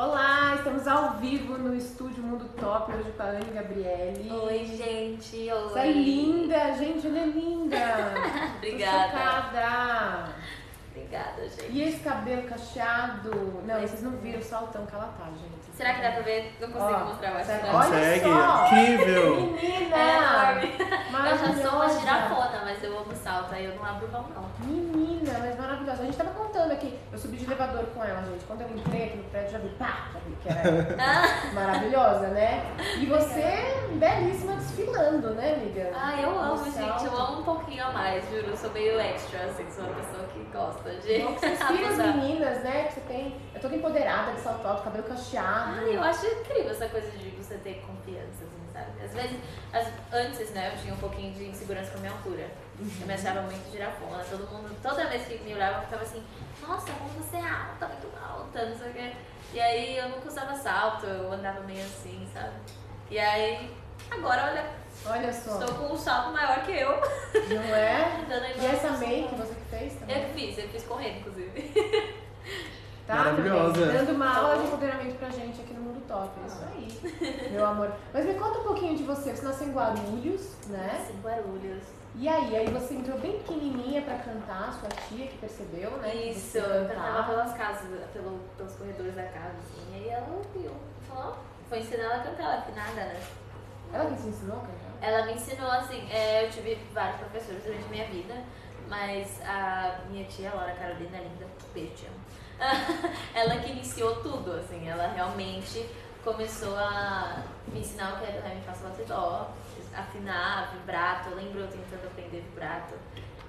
Olá, estamos ao vivo no estúdio Mundo Top, hoje com a Anne Gabriele. Oi, gente. Oi. Você é linda, gente, ela é linda. Obrigada. Tô chocada. Obrigada, gente. E esse cabelo cacheado? Não, vocês não viram o saltão que ela tá, gente. Será que dá pra ver? Não consigo Ó, mostrar, eu acho. olha Consegue? só. Incrível! Menina! É enorme. Eu já sou uma girafona, mas eu amo salto, aí eu não abro mão, não. Menina, mas maravilhosa. A gente tava contando aqui. Eu subi de elevador com ela, gente. Quando eu entrei aqui no prédio, já vi, pá, já vi que era. Ah, maravilhosa, né? E você, belíssima, desfilando, né, amiga? ah, eu amo, gente. Eu amo um pouquinho a mais, juro. Eu sou meio extra, assim. Sou uma pessoa que gosta de Bom que você inspira as meninas, né? Que você tem. É toda empoderada de salto alto, cabelo cacheado. Ah, eu acho incrível essa coisa de você ter confiança, assim, sabe? Às vezes, as- antes, né, eu tinha um pouquinho de insegurança com a minha altura. Eu me achava muito girafona, todo mundo, toda vez que me olhava, eu ficava assim, nossa, como você é alta, muito alta, não sei o quê. E aí eu nunca usava salto, eu andava meio assim, sabe? E aí, agora, olha, Olha só, estou com um salto maior que eu. não é? E essa make você que fez Eu também? que fiz, eu fiz correndo, inclusive. Tá, Maravilhosa. também, Dando uma aula de empoderamento pra gente aqui no Mundo Top. É isso aí, meu amor. Mas me conta um pouquinho de você. Você nasceu em Guarulhos, né? Assim, Guarulhos. E aí, aí você entrou bem pequenininha pra cantar, sua tia que percebeu, né? Isso, eu cantava cantava. pelas casas, pelo, pelos corredores da casa, assim. E aí ela ouviu, falou, foi ensinar ela a cantar, ela é afinada, né? Ela que te ensinou a cantar? Ela me ensinou, assim, é, eu tive vários professores durante a minha vida, mas a minha tia, Laura Carolina, é linda, beijo, te amo. ela que iniciou tudo, assim, ela realmente começou a me ensinar o que era do Ré, Mi, Fá, Sol, Lá, afinar, vibrato, eu lembro eu tentando aprender vibrato.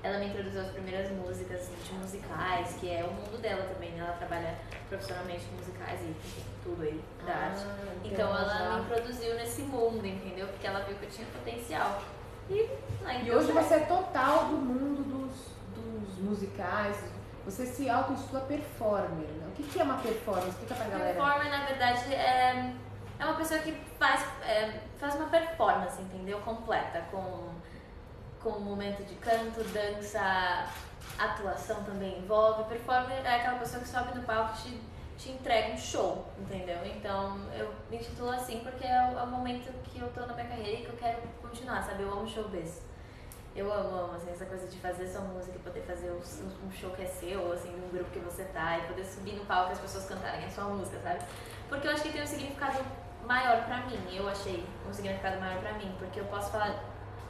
Ela me introduziu as primeiras músicas, assim, de musicais, que é o mundo dela também, né? Ela trabalha profissionalmente com musicais e tudo aí da arte. Ah, Então ela me introduziu nesse mundo, entendeu? Porque ela viu que eu tinha potencial. E, aí, E deu hoje certo. você é total do mundo dos, dos musicais. Você se auto-intitula performer, né? O que, que é uma performance? Explica pra galera. Performer, na verdade, é, é uma pessoa que faz, é, faz uma performance, entendeu? Completa, com, com momento de canto, dança, atuação também envolve. Performer é aquela pessoa que sobe no palco e te, te entrega um show, entendeu? Então, eu me intitulo assim porque é o, é o momento que eu tô na minha carreira e que eu quero continuar, sabe? Eu amo showbiz. Eu amo, amo, assim, essa coisa de fazer sua música e poder fazer um, um show que é seu, assim, num grupo que você tá, e poder subir no palco e as pessoas cantarem a sua música, sabe? Porque eu acho que tem um significado maior pra mim, eu achei um significado maior pra mim, porque eu posso falar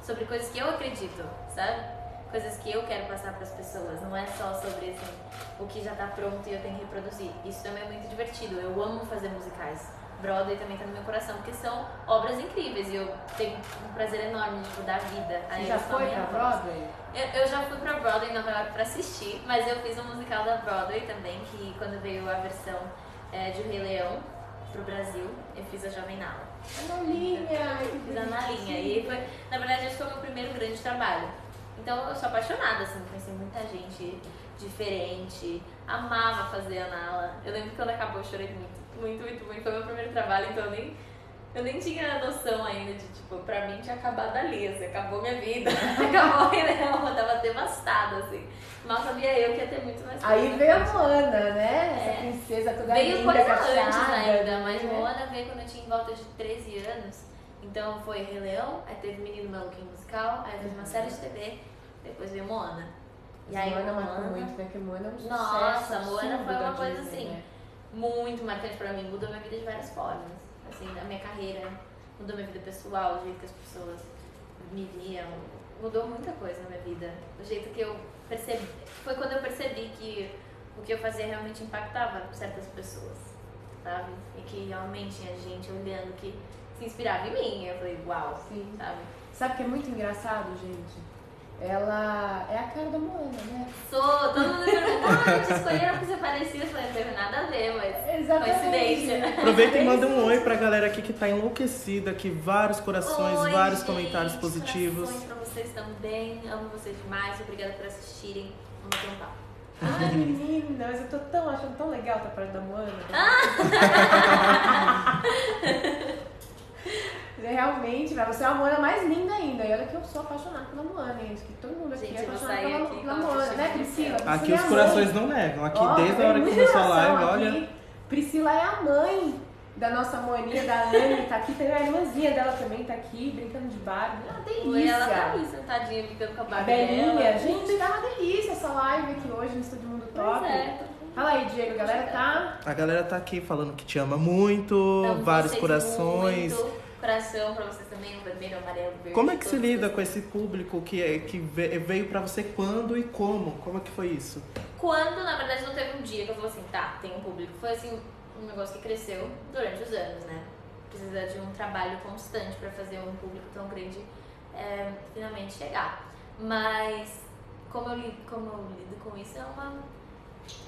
sobre coisas que eu acredito, sabe? Coisas que eu quero passar pras pessoas, não é só sobre, assim, o que já tá pronto e eu tenho que reproduzir. Isso também é muito divertido, eu amo fazer musicais. Broadway também tá no meu coração, porque são obras incríveis e eu tenho um prazer enorme de dar vida a Você eles já foi pra. Broadway? Eu, eu já fui pra Broadway em Nova York pra assistir, mas eu fiz um musical da Broadway também, que quando veio a versão é, de O Rei Leão pro Brasil, eu fiz a Jovem Nala. Analinha! Fiz a Nalinha. E foi, na verdade, esse foi o meu primeiro grande trabalho. Então eu sou apaixonada, assim, conheci muita gente diferente, amava fazer a Nala. Eu lembro que quando acabou eu chorei muito, muito, muito, muito. Foi meu primeiro trabalho, então eu nem, eu nem tinha noção ainda de, tipo, pra mim tinha acabado ali, assim, acabou minha vida, acabou o Rei Leão, eu tava devastada, assim. Mal sabia eu que ia ter muito mais Aí veio a. Moana, né? Essa É. princesa toda Veio linda, coisa cacheada, antes ainda, mas né? Moana veio quando eu tinha em volta de 13 anos. Então foi Rei Leão, aí teve Menino Maluquinho Musical, aí fiz uma série de TV, depois veio Moana. E aí Moana Moana, marcou muito, né? Porque Moana é um sucesso Nossa, Moana foi uma coisa Disney, assim, né? muito marcante pra mim, mudou minha vida de várias formas. Assim, a minha carreira, mudou minha vida pessoal, o jeito que as pessoas me viam, mudou muita coisa na minha vida. O jeito que eu percebi, foi quando eu percebi que o que eu fazia realmente impactava certas pessoas, sabe? E que realmente tinha gente olhando que se inspirava em mim. Eu falei, uau, Sim. sabe? Sabe o que é muito engraçado, gente? Ela é a cara da Moana, né? Sou, todo mundo me pergunta, ah, te escolheram porque você parecia, eu falei, não teve nada a ver, mas Exatamente. coincidência. Aproveita e manda um oi pra galera aqui que tá enluquecida, aqui vários corações, Oi, vários gente, comentários positivos. Corações pra vocês também. Amo vocês demais. Obrigada por assistirem. Vamos ter um papo. Ai, menina, mas eu tô tão achando tão legal essa parte da Moana. É, Realmente, vai. Você é a Moana mais linda ainda. E olha que eu sou apaixonada pela Moana, hein? Acho que todo mundo aqui Gente, é apaixonado pela, aqui pela Moana, né, Priscila? céu. Aqui Priscila os é corações não negam. Aqui Ó, desde a hora que começou a live, aqui. olha. Priscila é a mãe da nossa moaninha, da Anne, tá aqui. Tem a irmãzinha dela também, tá aqui, brincando de Barbie. Ah, Oi, delícia. ela tá ali sentadinha brincando com a Barbie Belinha, dela. gente, tá uma delícia essa live aqui hoje no Estúdio Mundo Top. Pois é. Fala aí, Diego, a galera tá. A galera tá aqui falando que te ama muito, Amo vários corações. muito. Coração pra vocês também, o vermelho, o amarelo, o verde. Como é que se lida com esse público que, é, que ve- veio pra você quando e como? Como é que foi isso? Quando, na verdade, não teve um dia que eu falei assim, tá, tem um público. Foi assim, um negócio que cresceu durante os anos, né? Precisa de um trabalho constante pra fazer um público tão grande é, finalmente chegar. Mas como eu, li- como eu lido com isso é uma.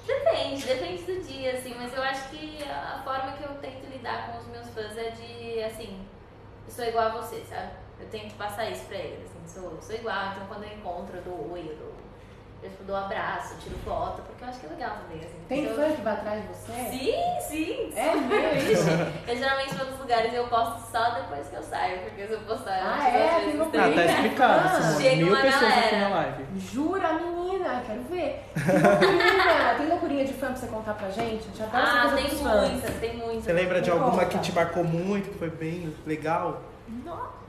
Depende, depende do dia, assim, mas eu acho que a forma que eu tento lidar com os meus fãs é de, assim, sou igual a você, sabe? Eu tento passar isso pra eles, assim, sou, sou igual, então quando eu encontro, eu dou oi, eu dou, eu tipo, dou um abraço, eu tiro foto, porque eu acho que é legal também, assim. Tem Então, fã que vai atrás de você? Sim, sim. É mesmo? Eu geralmente vou nos lugares e eu posto só depois que eu saio, porque se eu postar Ah, antes, é? Tem uma Ah, tem- tá explicado, Ah, chega Mil uma pessoas aqui galera. na live. Jura, menina? Quero ver. Tem loucurinha, tem loucurinha de fã pra você contar pra gente? A gente adora Ah, tem muitas, tem muitas. Você lembra de alguma conta. que te marcou muito, que foi bem legal?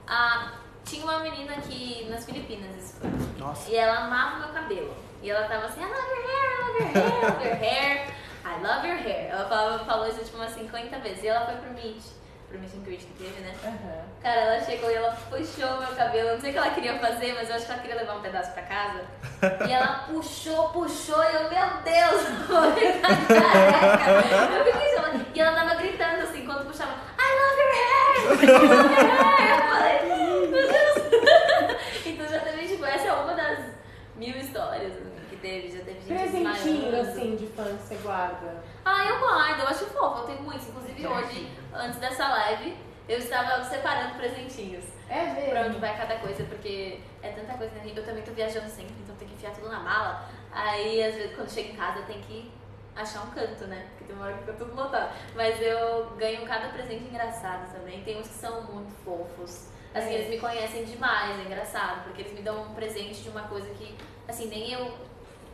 Ah, tinha uma menina que nas Filipinas, isso foi. Nossa. E ela amava meu cabelo. E ela tava assim, I love your hair, I love your hair, I love your hair, I love your hair. Ela falava, falou isso tipo umas 50 vezes. E ela foi pro Meet, pro Meet and Greet que teve, né? Aham. Cara, ela chegou e ela puxou meu cabelo. Não sei o que ela queria fazer, mas eu acho que ela queria levar um pedaço pra casa. E ela puxou, puxou, e eu, meu Deus, vou ficar careca. Eu fiquei chamando. E ela tava gritando assim, quando puxava, I love your hair, I love your hair. Eu falei, meu Deus. Então já teve, tipo, essa é uma das mil histórias teve. Já teve gente Presentinho, desmaiando. assim, de fã que você guarda. Ah, eu guardo, eu acho fofo, eu tenho muitos. Inclusive hoje, antes dessa live, eu estava separando presentinhos. É mesmo? Pra onde vai cada coisa, porque é tanta coisa, né? Eu também tô viajando sempre, então tem que enfiar tudo na mala. Aí, às vezes, quando chego em casa, tem que achar um canto, né? Porque tem uma hora que fica tudo lotado. Mas eu ganho cada presente engraçado também. Tem uns que são muito fofos. Assim, É. eles me conhecem demais, é engraçado, porque eles me dão um presente de uma coisa que, assim, nem eu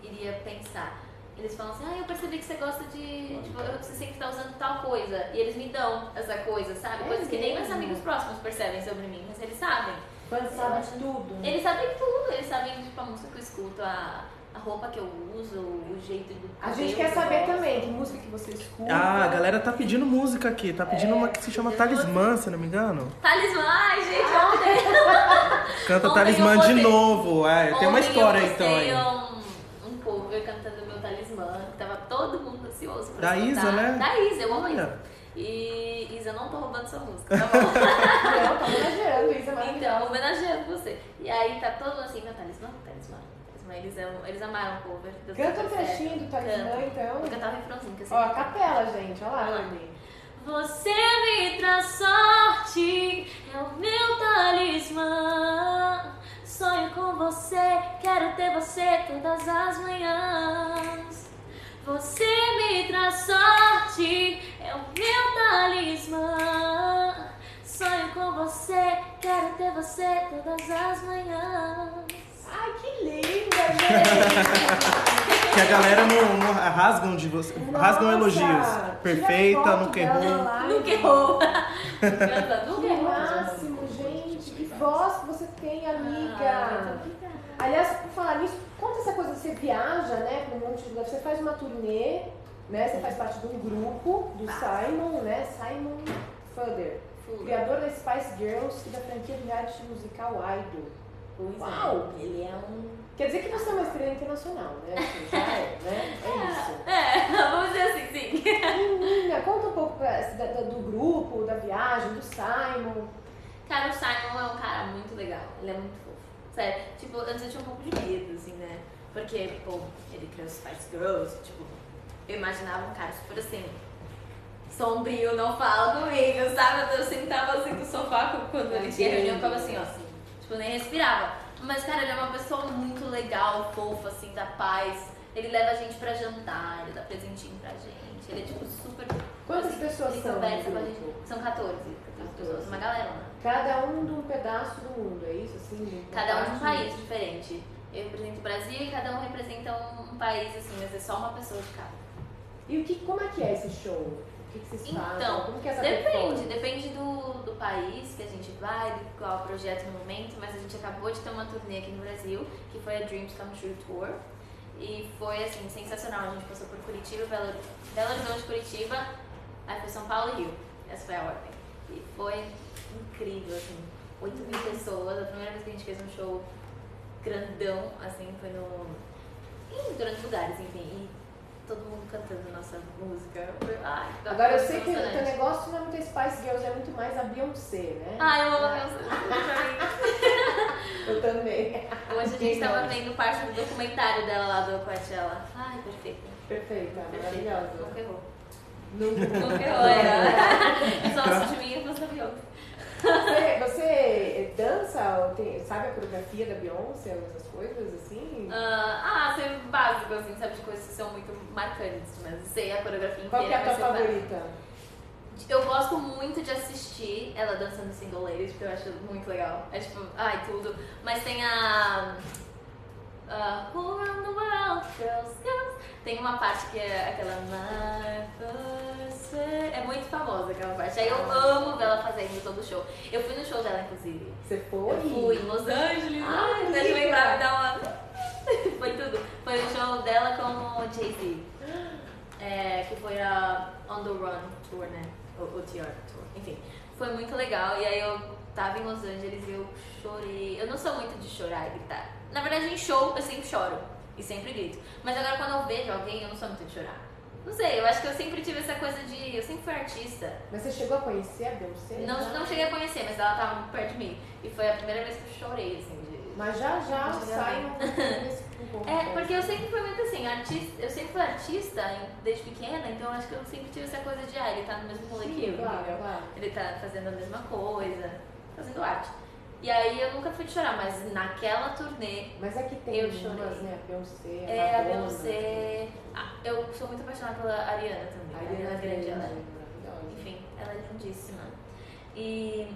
iria pensar. Eles falam assim, ah, eu percebi que você gosta de. Tipo, eu- você sempre tá usando tal coisa. E eles me dão essa coisa, sabe? É Coisas que nem meus amigos próximos percebem sobre mim, mas eles sabem. Fã sabe de tudo. Eles sabem tudo, eles sabem tipo, a música que eu escuto, a, a roupa que eu uso, o jeito do A gente quer saber gosto. também que música que você escuta. Ah, a galera tá pedindo música aqui. Tá pedindo uma que se chama Talismã, se não me engano. Talismã, ai gente, ontem, Canta Ontem Talismã de novo. É, tem uma história eu então aí. um, um cover cantando meu talismã, que tava todo mundo ansioso pra Da escutar. Isa, né? Da Isa, eu amo a Olha. Isa. E Isa, eu não tô roubando sua música, tá bom? Não, tá homenageando é Então, homenageando você. E aí tá todo mundo assim, meu talismã, talismã, talismã. Eles, amam, eles amaram o cover. deu Canta um trechinho do Talismã, então. Vou cantar o refrãozinho que eu sei. Ó, a capela, gente, olha lá. Olha lá. Você me traz sorte, é o meu talismã. Sonho com você, quero ter você todas as manhãs. Você me traz sorte, é o meu talismã. Sonho com você, quero ter você todas as manhãs. Ai, que linda, gente. Que a galera não, não rasgam de você. Rasgam Nossa, elogios. tira Perfeita, nunca errou. Nunca errou. Nunca errou. máximo, gente. Que voz que você tem, Ah, amiga. obrigada. Aliás, por falar nisso, essa coisa, você viaja, né, para um monte de lugar, você faz uma turnê, né, você faz parte de um grupo do Simon, né, Simon Fui. criador da Spice Girls e da franquia de reality musical Idol. Pois é. Uau! Ele é um. Quer dizer que você é uma estrela internacional, né, assim, já é, né, é isso. É, vamos dizer assim, sim. Menina, conta um pouco pra, da- do grupo, da viagem, do Simon. Cara, o Simon é um cara muito legal. Ele é muito fofo. Sério. Tipo, antes eu tinha um pouco de medo, assim, né? Porque, pô, ele criou Spice Girls. Tipo, eu imaginava um cara super assim. Sombrio, não fala comigo, sabe? Eu sentava assim no sofá quando ele tinha reunião, eu ficava assim, ó, assim. Tipo, nem respirava. Mas, cara, ele é uma pessoa muito legal, fofa, assim, da paz. Ele leva a gente pra jantar, ele dá presentinho pra gente. Ele é, tipo, super. Quantas assim, pessoas são conversa com a gente. São 14. 14 pessoas, uma galera, né? Cada um de um pedaço do mundo, é isso? Assim, Cada um de um país diferente. Eu represento o Brasil e cada um representa um, um país, assim, mas é só uma pessoa de cada. E o que, como é que é esse show? O que, que vocês fazem? Então, Como que é essa depende, depende do, do país que a gente vai, do qual projeto no momento, mas a gente acabou de ter uma turnê aqui no Brasil, que foi a Dreams Come True Tour. E foi assim, sensacional. A gente passou por Curitiba, Belo, Belo Horizonte, Curitiba, aí foi São Paulo e Rio. Essa foi a ordem. E foi incrível, assim, 8 mil pessoas. A primeira vez que a gente fez um show grandão, assim, foi no. em grandes lugares, enfim. E todo mundo cantando nossa música. Ai, Agora eu sei que o teu negócio não é muito Spice Girls, é muito mais a Beyoncé, né? Ah, eu amo a Beyoncé. Eu também. Hoje a gente tava vendo parte do documentário dela lá do Coachella. Ai, perfeita. Perfeita, Perfeita. maravilhosa. Nunca errou. Nunca. Nunca errou, é. Só de mim e faço da Beyoncé. Você, você dança ou tem, sabe a coreografia da Beyoncé, essas coisas assim? Ah, ah, sei básico, assim, sabe, de coisas que são muito marcantes, mas sei a coreografia Qual que é inteira. a tua favorita? Eu gosto muito de assistir ela dançando single ladies, porque eu acho muito legal. É tipo, ai, tudo. Mas tem a. Uh, Who Around the World, Girls, Girls. Tem uma parte que é aquela. My first. É muito famosa aquela parte. Aí eu amo ver ela fazendo todo o show. Eu fui no show dela, inclusive. Você foi? Eu fui em Los Angeles. Ah, Ai, que deixa eu lembrar, me dá uma. Foi tudo. Foi o show dela com o Jay-Z. É, que foi a On the Run Tour, né? O, o TR Tour. Enfim, foi muito legal. E aí eu tava em Los Angeles e eu chorei. Eu não sou muito de chorar e gritar. Na verdade, em show eu sempre choro e sempre grito. Mas agora quando eu vejo alguém, eu não sou muito de chorar. Não sei, eu acho que eu sempre tive essa coisa de. Eu sempre fui artista. Mas você chegou a conhecer a Beyoncé? Não, não cheguei a conhecer, mas ela tava muito perto de mim. E foi a primeira vez que eu chorei, assim, de. Mas já já sai um pouco É, porque eu sempre fui muito assim, artista, eu sempre fui artista desde pequena, então acho que eu sempre tive essa coisa de, ah, ele tá no mesmo rolê que eu, claro, entendeu? claro. Ele tá fazendo a mesma coisa, fazendo arte. E aí eu nunca fui de chorar, mas naquela turnê, Mas é que tem Eu umas, chorei. né? A Beyoncé, a é, a Madonna. Beyoncé. Ah, eu sou muito apaixonada pela Ariana também. A Ariana Grande, ela é. Enfim, ela é lindíssima. E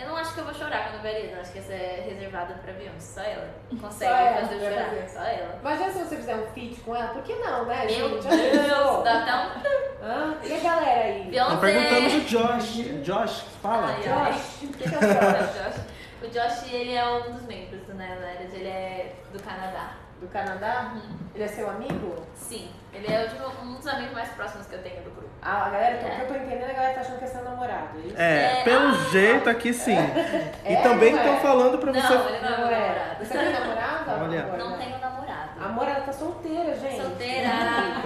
eu não acho que eu vou chorar quando eu ver Ariana, acho que essa é reservada pra Beyoncé, só ela consegue Só ela fazer eu vai chorar, fazer. só ela. Imagina se você fizer um feat com ela, por que não, né? Meu gente? Deus, dá até um Hã? E a galera aí? Beyoncé. Tá perguntando do Josh. Josh, fala. Ai. Josh, o que que é o Josh? O Josh, ele é um dos membros do Letters, ele é do Canadá. Do Canadá? Ele é seu amigo? Sim, ele é tipo, um dos amigos mais próximos que eu tenho do grupo. Ah, a galera, É. o que eu tô entendendo, a galera tá achando que é seu namorado, é isso? É, É, pelo ah, jeito aqui sim. E É, também não é? estão falando pra Não, você. ele não é meu Não é. namorado. Você tem namorado? Olha. Não tenho namorado. Amor, ela tá solteira, gente. Solteira. A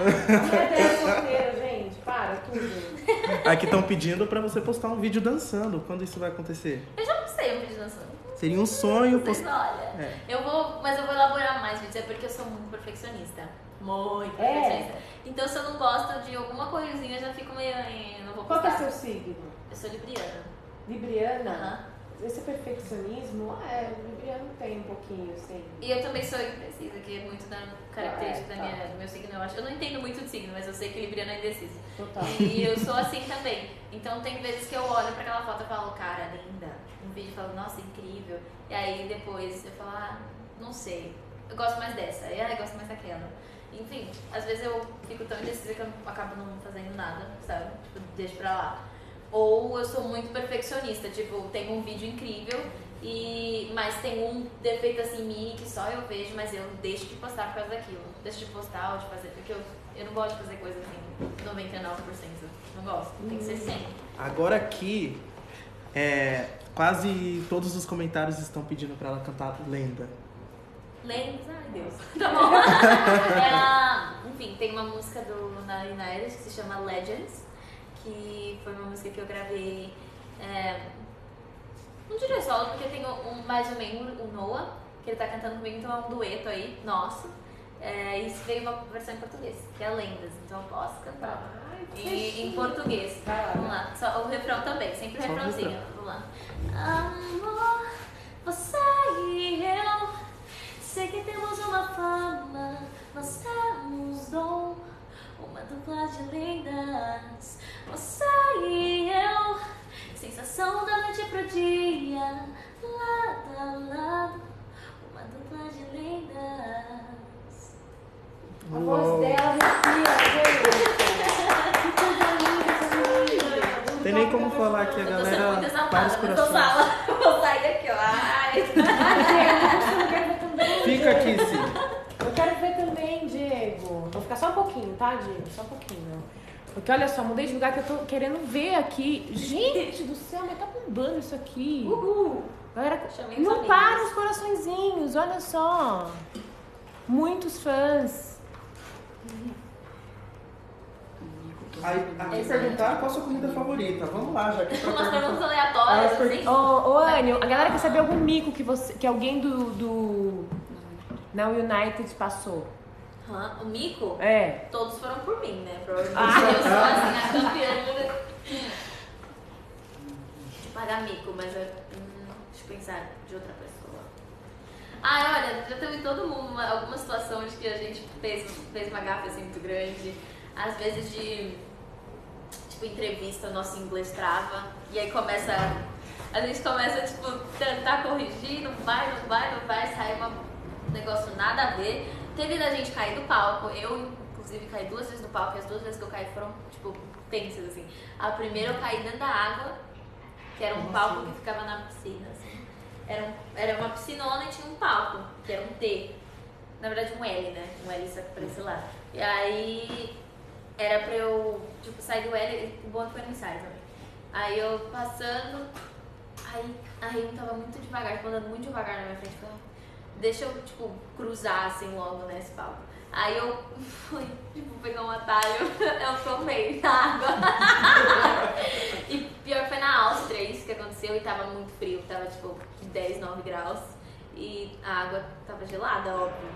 é solteira, gente. Para tudo. Aqui estão pedindo pra você postar um vídeo dançando. Quando isso vai acontecer? Eu já postei um vídeo dançando. Seria um sonho Vocês postar. olha. É. Eu vou, mas eu vou elaborar mais vídeos, é porque eu sou muito perfeccionista. Muito É? perfeccionista. Então se eu não gosto de alguma coisinha, eu já fico meio. "Eh, Não vou Qual que é seu signo? Eu sou libriana. Libriana? Esse perfeccionismo, ah, é, Libriano tem um pouquinho, assim. E eu também sou indecisa, que é muito da característica Ah, é, da minha, tá. do meu signo. Eu acho. Eu não entendo muito de signo, mas eu sei que libriano é indeciso. Total. E eu sou assim também. Então tem vezes que eu olho pra aquela foto e falo, cara, linda. Um vídeo e falo, nossa, incrível. E aí depois eu falo, ah, não sei. Eu gosto mais dessa. E ah, eu gosto mais daquela. Enfim, às vezes eu fico tão indecisa que eu acabo não fazendo nada, sabe? Tipo, deixo pra lá. Ou eu sou muito perfeccionista, tipo, tenho um vídeo incrível, e mas tem um defeito assim mini que só eu vejo, mas eu deixo de postar por causa daquilo. Deixo de postar ou de fazer, porque eu, eu não gosto de fazer coisas assim, 99%. Não gosto, tem que ser 100. Agora aqui, é, quase todos os comentários estão pedindo pra ela cantar Lenda. Lendas, ai Deus. Tá bom. É a- enfim, tem uma música do Nine que se chama Legends, que foi uma música que eu gravei. É, não diria solo, porque tem um, mais um membro, o Noah, que ele tá cantando comigo, então é um dueto aí, nosso. É, e veio uma versão em português, que é Lendas, então eu posso cantar. E, em português. Vamos lá. Só o refrão também, sempre o Só o refrãozinho. refrão. Vamos lá. Amor, você e eu. Sei que temos uma fama, nós temos dom. Uma dupla de lendas. Você e eu. Sensação da noite pro dia. Lado a lado. Uma dupla de lendas. A voz dela gente. Que coisa falar que a Eu tô sendo galera. muito Vários corações. Vou sair aqui, ó. Ai. Fica aqui, sim. Eu quero ver também, Diego. Vou ficar só um pouquinho, tá, Diego? Só um pouquinho. Porque olha só, mudei de lugar que eu tô querendo ver aqui. Gente do céu, mas tá bombando isso aqui. Uhul. Galera, Chamei não para os coraçõezinhos, olha só. Muitos fãs. Aí, aqui perguntaram qual a sua comida favorita. Vamos lá, já que pra Umas perguntas aleatórias, Ah, assim. Ô, ô Anio, a galera quer saber algum mico que, você, que alguém do, do Não United passou. Hã? O mico? É. Todos foram por mim, né? Provavelmente Ah. eu sou assim, a campeã. Pagar mico, mas eu, hum, deixa eu pensar de outra pessoa. Ah, olha, já teve todo mundo uma, alguma situação de que a gente fez, fez uma gafe assim muito grande. Às vezes de tipo entrevista, o nosso inglês trava. E aí começa. A gente começa, tipo, tentar corrigir, não vai, não vai, não vai, sai uma- um negócio nada a ver. Teve da gente cair do palco, eu inclusive caí duas vezes no palco, e as duas vezes que eu caí foram, tipo, tensas, assim. A primeira eu caí dentro da água, que era um Como palco que ficava na piscina, assim. Era, um, era uma piscinona e tinha um palco, que era um T. Na verdade um L, né? Um L só que pra esse lado. E aí sair do L, o bom foi no ensaio também. Aí eu passando, aí a Raven tava muito devagar, tipo, andando muito devagar na minha frente. Falei, "Ah, deixa eu, tipo, cruzar assim logo nesse palco. Aí eu fui, tipo, pegar um atalho, eu tomei na água. e pior que foi na Áustria isso que aconteceu e tava muito frio, tava tipo 10, 9 graus. E a água tava gelada, óbvio.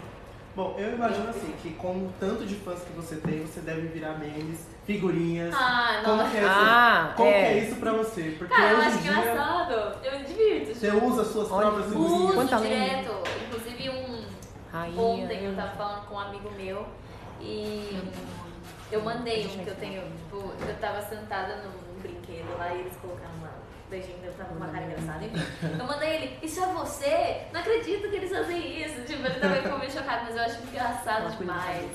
Bom, eu imagino assim, que com o tanto de fãs que você tem, você deve virar memes, figurinhas. Ah, como nossa. que é isso? Ah, como é. que é isso pra você? Porque Cara, eu acho dia engraçado. Eu me divirto. você tipo, usa suas Olha, próprias figurinhas. Uso lenda. direto. Inclusive um Rainha. ontem eu tava falando com um amigo meu e eu mandei um que eu tenho, tipo, eu tava sentada num brinquedo lá e eles colocaram uma legenda, eu tava com uma cara engraçada, enfim. Eu mandei ele, isso é você? Não acredito que eles fazem isso. Tipo, ele também ficou meio chocado, mas eu acho engraçado demais.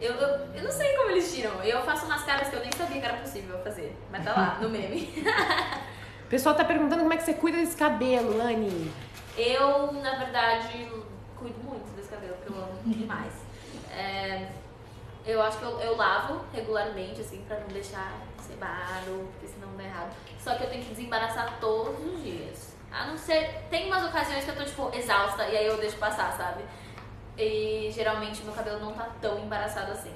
Eu, eu, eu não sei como eles tiram. Eu faço umas caras que eu nem sabia que era possível fazer. Mas tá lá, no meme. O pessoal tá perguntando como é que você cuida desse cabelo, Anne. Eu, na verdade, cuido muito desse cabelo, porque eu amo demais. É, eu acho que eu, eu lavo regularmente, assim, pra não deixar cebado, porque senão dá errado. Só que eu tenho que desembaraçar todos os dias. A não ser. Tem umas ocasiões que eu tô, tipo, exausta e aí eu deixo passar, sabe? E geralmente meu cabelo não tá tão embaraçado assim.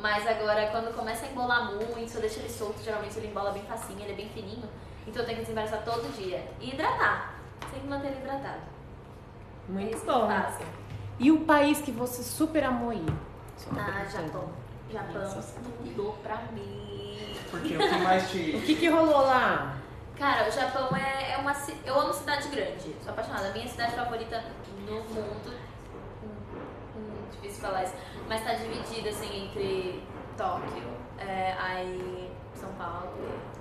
Mas agora, quando começa a embolar muito, se eu deixo ele solto, geralmente ele embola bem facinho, ele é bem fininho. Então eu tenho que desembaraçar todo dia. E hidratar. Sempre manter ele hidratado. Muito Isso bom. que eu faço. E o país que você super amou ir? Ah. Japão. Japão mudou pra mim. Porque o que mais O te. que que rolou lá? Cara, o Japão é, é uma. Eu amo cidade grande. Sou apaixonada. A minha cidade favorita no mundo. Difícil falar isso. Mas tá dividida assim entre Tóquio, é, aí São Paulo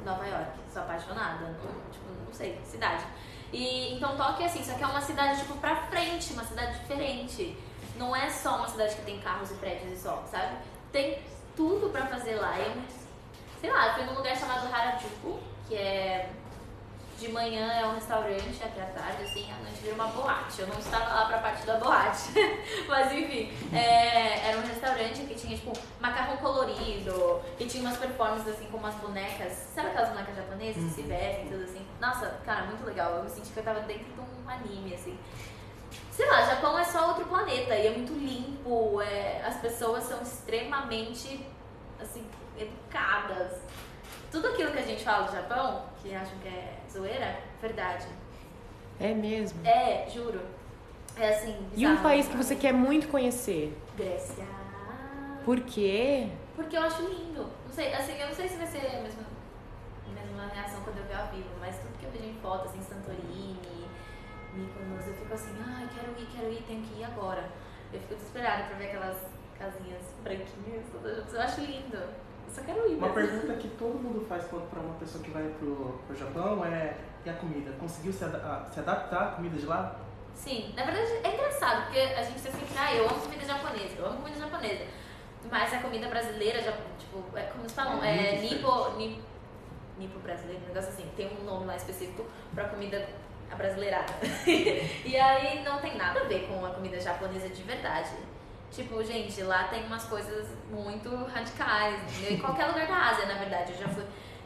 e Nova York. Sou apaixonada. Não, tipo, não sei, cidade. E então Tóquio é assim, só que é uma cidade tipo pra frente, uma cidade diferente. Não é só uma cidade que tem carros e prédios e só, sabe? Tem tudo pra fazer lá. É um, sei lá, eu fui num lugar chamado Harajuku, que é de manhã é um restaurante, até à tarde, assim, à noite vira uma boate. Eu não estava lá pra parte da boate. Mas enfim, é, era um restaurante que tinha, tipo, macarrão colorido, e tinha umas performances, assim, com umas bonecas. Sabe aquelas bonecas japonesas que se vestem, tudo assim? Nossa, cara, muito legal. Eu me senti que eu tava dentro de um anime, assim. Sei lá, Japão é só outro planeta e é muito limpo, é, as pessoas são extremamente, assim, educadas. Tudo aquilo que a gente fala do Japão, que acham que é zoeira, verdade. É mesmo. É, juro. É assim, E um bizarro. país que você quer muito conhecer? Grécia. Por quê? Porque eu acho lindo. Não sei, assim, eu não sei se vai ser a mesma, a mesma reação quando eu ver ao vivo, mas tudo que eu vejo em foto, assim, Santorini, Mykonos, eu fico assim, ai, quero ir, quero ir, tenho que ir agora. Eu fico desesperada pra ver aquelas casinhas branquinhas. Eu acho lindo. Só quero ir. Uma mesmo. pergunta que todo mundo faz quando pra uma pessoa que vai pro, pro Japão é e a comida? Conseguiu se, ada- a- se adaptar à comida de lá? Sim, na verdade é engraçado, porque a gente sempre, ah, eu amo comida japonesa, eu amo comida japonesa. Mas a comida brasileira, já, tipo, é, como eles falam, É é, nipo, ni, nipo brasileiro, um negócio assim, tem um nome lá específico pra comida abrasileirada. e aí não tem nada a ver com a comida japonesa de verdade. Tipo, gente, lá tem umas coisas muito radicais, em qualquer lugar da Ásia, na verdade. Eu já fui,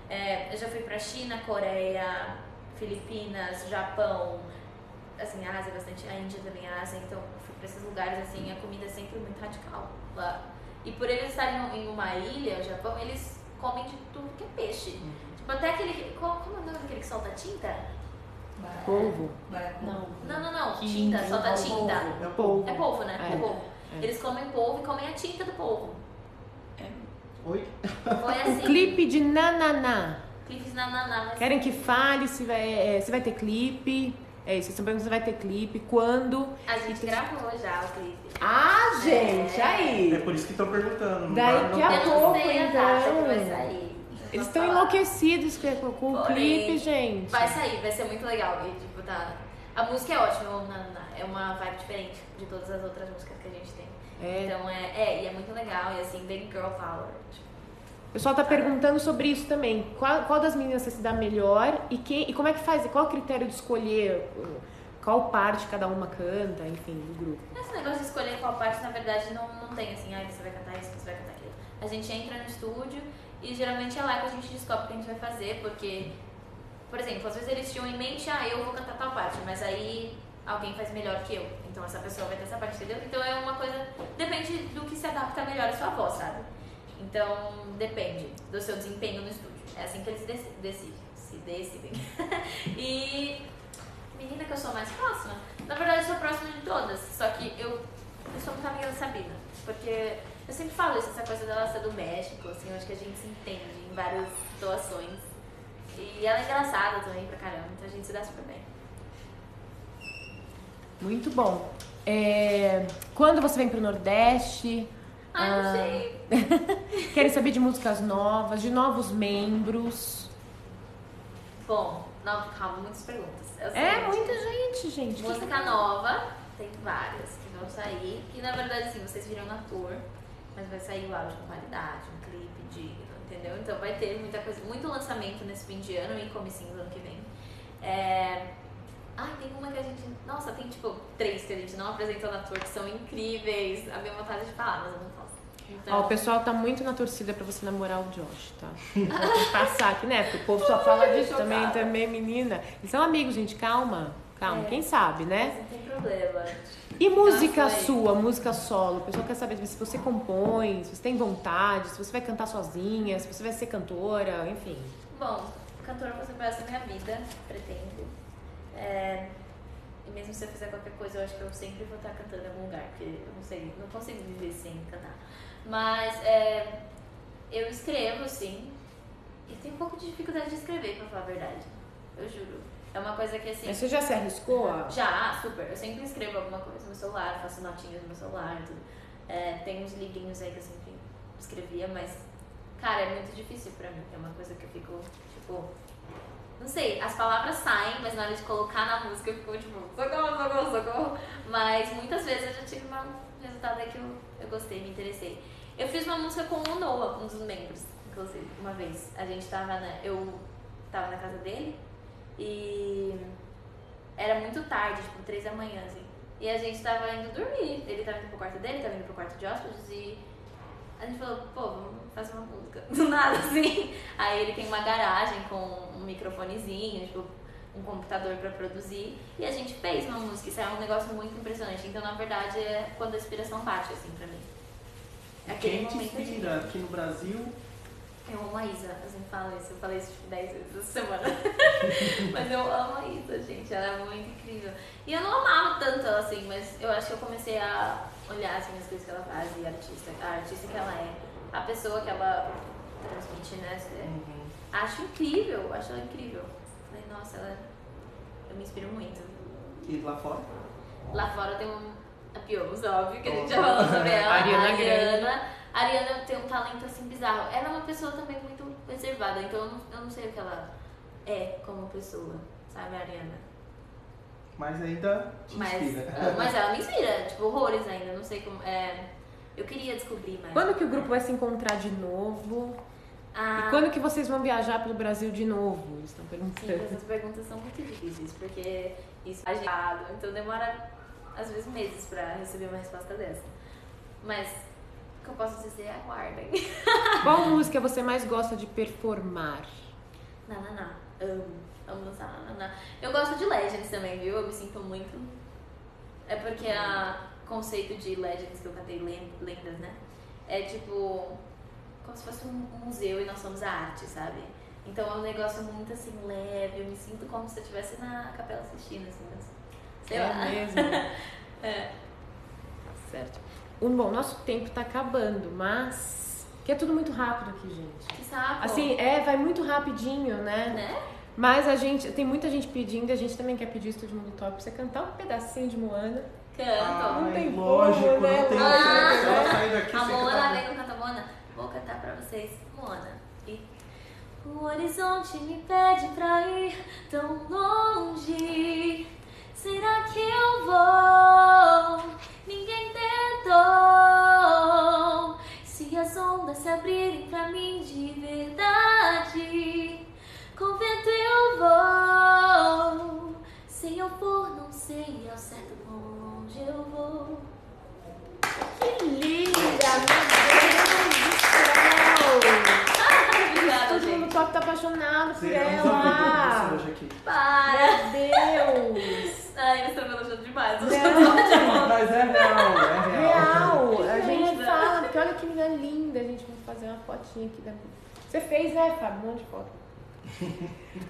é, eu já fui pra China, Coreia, Filipinas, Japão, assim, a Ásia bastante, a Índia também, a Ásia, então eu fui pra esses lugares, assim, a comida é sempre muito radical lá. E por eles estarem em uma ilha, o Japão, eles comem de tudo que é peixe. Tipo, até aquele, qual, como é o nome daquele que solta tinta? Polvo. Não, não, não, não. Tinta, solta tinta. É polvo. É polvo, né? É. É polvo. É. Eles comem polvo e comem a tinta do polvo. Oi? Foi assim. O clipe de Nananá. Clipes na naná, mas Querem que fale se vai, é, se vai ter clipe? É isso, vocês estão perguntando se vai ter clipe, quando? a gente gravou já o clipe. Ah, gente, É. aí! É por isso que estão perguntando. Daqui a pouco, então. vai sair. Eles estão enlouquecidos com, com o clipe, gente. Vai sair, vai ser muito legal. E, tipo, tá... A música é ótima, eu na naná. É uma vibe diferente de todas as outras músicas que a gente tem. É. Então é, é, e é muito legal, e assim, bem girl power. Tipo, O pessoal tá perguntando sobre isso também. Qual, qual das meninas você se dá melhor e, quem, e como é que faz? Qual é o critério de escolher qual parte cada uma canta, enfim, do grupo? Esse negócio de escolher qual parte, na verdade, não, não tem assim, ah, você vai cantar isso, você vai cantar aquilo. A gente entra no estúdio e geralmente é lá que a gente descobre o que a gente vai fazer, porque, por exemplo, às vezes eles tinham em mente, ah, eu vou cantar tal parte, mas aí alguém faz melhor que eu. Então essa pessoa vai ter essa parte, entendeu? Então é uma coisa, depende do que se adapta melhor à sua voz, sabe? Então depende do seu desempenho no estúdio. É assim que eles dec- decidem, se decidem. e menina que eu sou mais próxima, na verdade eu sou próxima de todas, só que eu, eu sou muito amiga da Sabina, porque eu sempre falo isso, essa coisa dela ser do México, assim, eu acho que a gente se entende em várias situações. E ela é engraçada também pra caramba, então a gente se dá super bem. Muito bom. É, quando você vem pro Nordeste? Ai, não Ah, sei. Querem saber de músicas novas, de novos membros? Bom, não, calma, muitas perguntas. É, É, muita gente, gente. Música nova, tem várias que vão sair. Que na verdade, sim, vocês viram na tour, mas vai sair o áudio com qualidade, um clipe digno, entendeu? Então vai ter muita coisa, muito lançamento nesse fim de ano e comecinho do ano que vem. É... Ai, tem uma que a gente. Nossa, tem tipo três que a gente não apresentou na tour que são incríveis. A minha vontade de falar, mas eu não posso. Então, Ó, o pessoal tá muito na torcida pra você namorar o Josh, tá? Vou passar aqui, né? Porque o povo só fala disso também, também, menina. Eles são amigos, gente, calma. Calma, É. quem sabe, mas né? não tem problema. E música Nossa, sua, música solo? O pessoal quer saber se você compõe, se você tem vontade, se você vai cantar sozinha, se você vai ser cantora, enfim. Bom, cantora vai ser minha vida, pretendo. É, e mesmo se eu fizer qualquer coisa, eu acho que eu sempre vou estar cantando em algum lugar, porque eu não sei, não consigo viver sem cantar. Mas é, eu escrevo, sim, e tenho um pouco de dificuldade de escrever, pra falar a verdade. Eu juro. É uma coisa que assim. Mas você já se arriscou? a- Já, super. Eu sempre escrevo alguma coisa no celular, faço notinhas no meu celular e tudo. É, tem uns livrinhos aí que eu sempre escrevia, mas, cara, é muito difícil pra mim. É uma coisa que eu fico, tipo. Não sei, as palavras saem, mas na hora de colocar na música eu fico tipo, socorro, socorro, socorro. Mas muitas vezes eu já tive um resultado aí que eu, eu gostei, me interessei. Eu fiz uma música com o Noah, um dos membros, inclusive, uma vez. A gente tava na. Eu tava na casa dele e era muito tarde, tipo, três da manhã, assim. E a gente tava indo dormir. Ele tava indo pro quarto dele, tava indo pro quarto de hóspedes e a gente falou, pô, vamos fazer uma música. Do nada, assim. Aí ele tem uma garagem com um microfonezinho, tipo, um computador pra produzir. E a gente fez uma música. Isso é um negócio muito impressionante. Então, na verdade, é quando a inspiração bate, assim, pra mim. Quem te momento de- inspira aqui no Brasil? Eu amo a Isa, eu sempre falo isso, eu falei isso tipo 10 vezes essa semana. mas eu amo a Isa, gente, ela é muito incrível. E eu não amava tanto ela assim, mas eu acho que eu comecei a olhar assim, as coisas que ela faz e a artista, a artista que ela é, a pessoa que ela transmite, né? Uhum. Acho incrível, acho ela incrível. Falei, nossa, ela. Eu me inspiro muito. E lá fora? Lá fora tem um. A Piomos, óbvio, que a gente já falou sobre ela. Ariana a Grande. Ariana. A Ariana tem um talento assim bizarro. Ela é uma pessoa também muito reservada, então eu não, eu não sei o que ela é como pessoa, sabe, a Ariana? Mas ainda te Mas, inspira. ah, mas ela me inspira, tipo, horrores ainda, não sei como. É, eu queria descobrir mais. Quando que o grupo vai se encontrar de novo? Ah, E quando que vocês vão viajar pelo Brasil de novo? Eles estão Sim, perguntando. essas perguntas são muito difíceis, porque isso é agitado, então demora às vezes meses pra receber uma resposta dessa. Mas o que eu posso dizer é aguardem. Qual música você mais gosta de performar? Nananá. Amo. Amo dançar nananá. Eu gosto de Legends também, viu? Eu me sinto muito. É porque o conceito de Legends que eu cantei, len- lendas, né? É tipo. Como se fosse um museu e nós somos a arte, sabe? Então é um negócio muito assim, leve. Eu me sinto como se eu estivesse na capela assistindo, assim. mas- Sei é lá. mesmo? É. certo. Um, bom, nosso tempo tá acabando, mas. Que é tudo muito rápido aqui, gente. Que saco. Assim, é, vai muito rapidinho, né? Né? Mas a gente. Tem muita gente pedindo, a gente também quer pedir Estúdio Mundo Top pra você cantar um pedacinho de Moana. Canto. Não tem lógico, como, né? não tem Ah, como. Ela né? sair daqui A Moana, cantar- vem que eu canto a Moana. Vou cantar pra vocês, Moana. E... O horizonte me pede pra ir tão longe. Será que eu vou? Se abrirem pra mim de verdade, com vento eu vou. Se eu for, não sei ao certo onde eu vou. Que linda! Meu Deus do céu! Todo mundo gente. top tá apaixonado por Sim, ela! hoje aqui. Para! Meu Deus! Ai, eles estão me elogiando demais. Eu Não. Mas é real, é real. Real! A gente linda. fala, porque olha que menina linda, a gente fazer uma fotinha aqui da. Você fez, né, Fábio? Um monte de foto.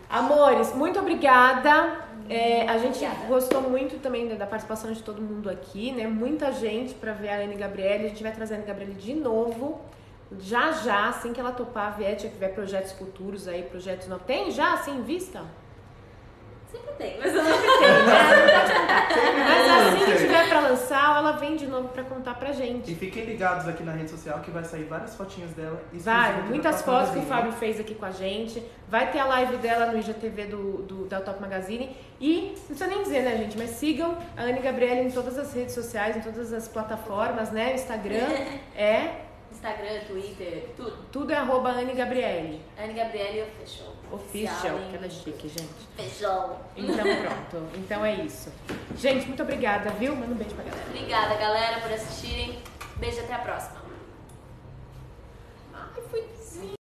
Amores, muito obrigada. É, a gente Obrigada. gostou muito também da, participação de todo mundo aqui, né? Muita gente pra ver a Anne Gabriele. A gente vai trazer a Anne Gabriele de novo. Já já, assim que ela topar, vier, tiver projetos futuros aí, projetos não. Tem já, assim, em vista? Sempre tem, mas eu não né? Mas assim que tiver pra lançar, ela vem de novo pra contar pra E gente. fiquem ligados aqui na rede social que vai sair várias fotinhas dela. Vai, muitas fotos que o. Fábio fez aqui com a gente. Vai ter a live dela no IGTV do, do, da Top Magazine. E, não precisa nem dizer, né, gente? Mas sigam a Anne Gabriele em todas as redes sociais, em todas as plataformas, né? O Instagram é. Instagram, Twitter, tudo. Tudo é arroba Anne Gabriele. Anne Gabriele Official. Official, que ela é chique, gente. Official. Então pronto. Então é isso. Gente, muito obrigada, viu? Manda um beijo pra galera. Obrigada, galera, por assistirem. Beijo até a próxima.